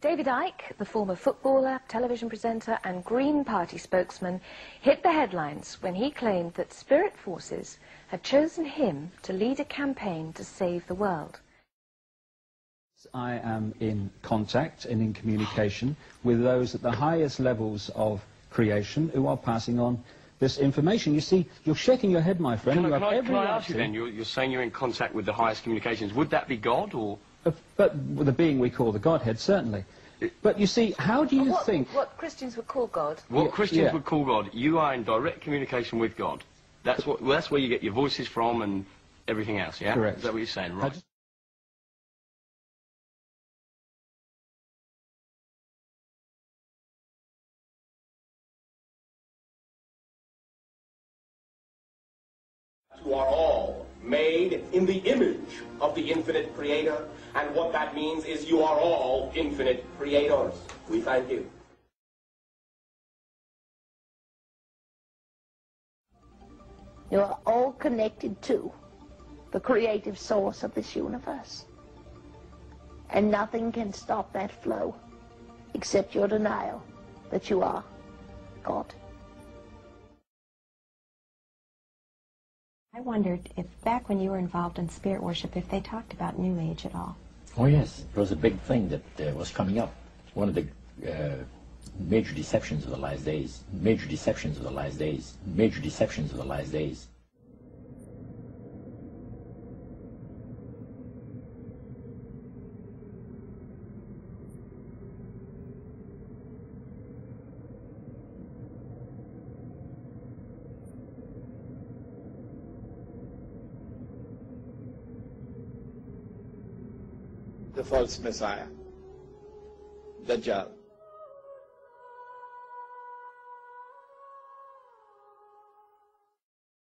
David Icke, the former footballer, television presenter and Green Party spokesman, hit the headlines when he claimed that spirit forces had chosen him to lead a campaign to save the world. I am in contact and in communication with those at the highest levels of creation who are passing on this information. You see, you're shaking your head, my friend. Can, you I, can, I, can I right ask you then, you're, you're, saying you're in contact with the highest communications. Would that be God or...? But the being we call the Godhead, certainly. But you see, how do you what, think... What Christians would call God. What yeah, Christians yeah. would call God. You are in direct communication with God. That's, what, well, that's where you get your voices from and everything else, yeah? Correct. Is that what you're saying? Right. who are all made in the image of the infinite creator. And what that means is you are all infinite creators. We thank you. You are all connected to the creative source of this universe. And nothing can stop that flow except your denial that you are God. I wondered if back when you were involved in spirit worship, if they talked about New Age at all. Oh yes, it was a big thing that uh, was coming up. One of the uh, major deceptions of the last days. Major deceptions of the last days. Major deceptions of the last days. The false Messiah, Dajjal.